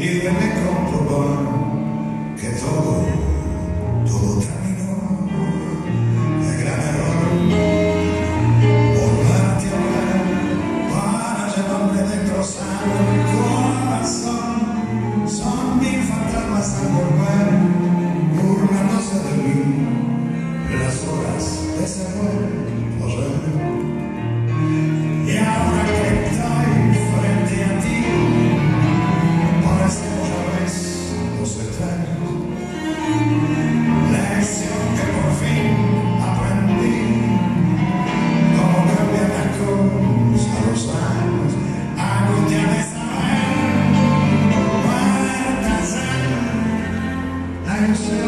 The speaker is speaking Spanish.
y viene comprobar que todo, todo terminó. El gran error, volverte a hablar para llevarme destrozado el corazón. Gracias.